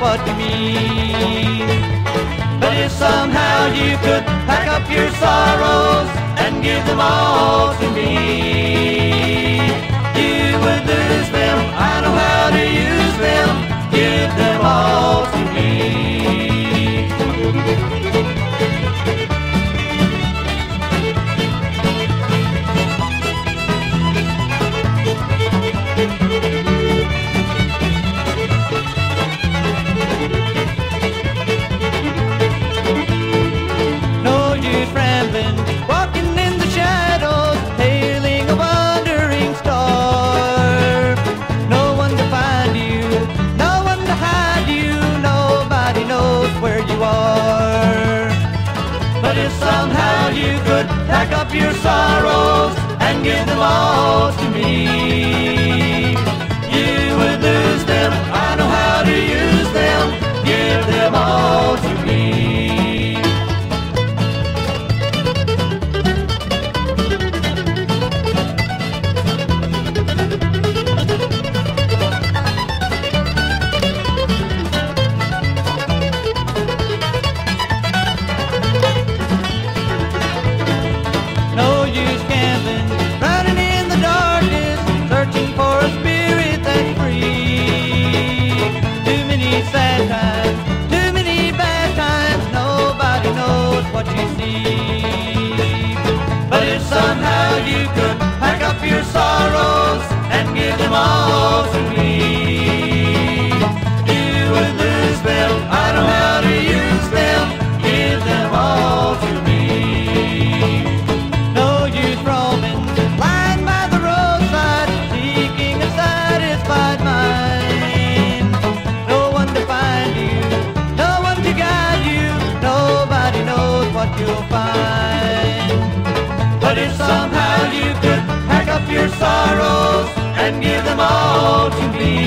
what you mean. But if somehow you could pack up your sorrows and give them all to me. But if somehow you could pack up your sorrows and give them all to me. that and give them all to me.